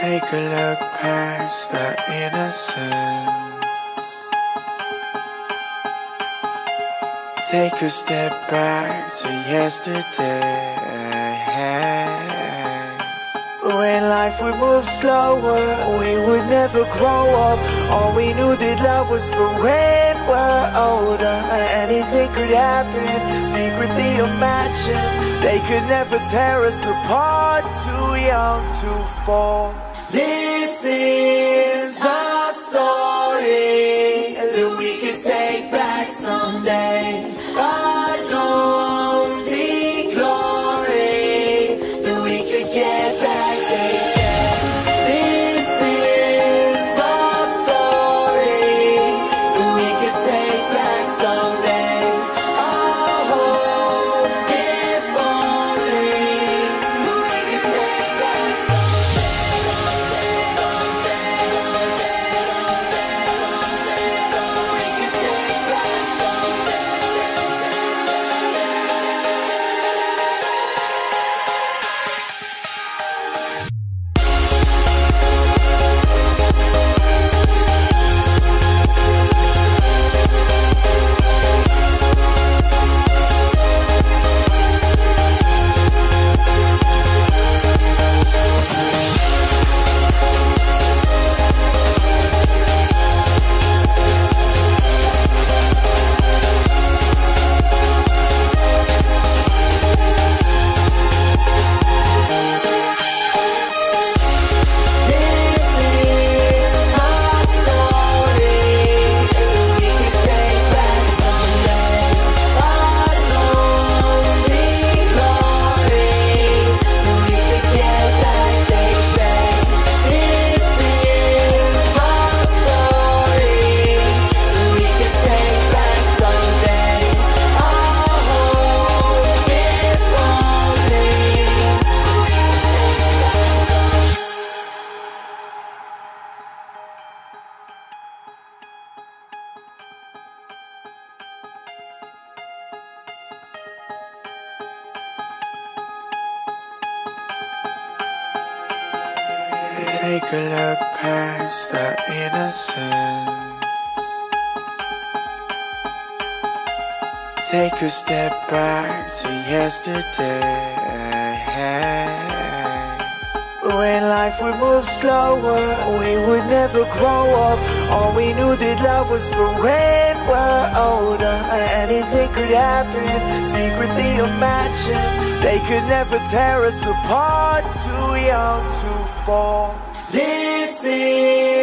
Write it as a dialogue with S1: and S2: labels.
S1: Take a look past our innocence. Take a step back to yesterday. When life would move slower, we would never grow up. All we knew that love was for when we're older. Anything could happen, secretly imagine. They could never tear us apart, too young to fall. This is Take a look past our innocence. Take a step back to yesterday. When life would move slower, we would never grow up. All we knew that love was for when we're older. Anything could happen, secretly imagine. They could never tear us apart, too young to fall. This is.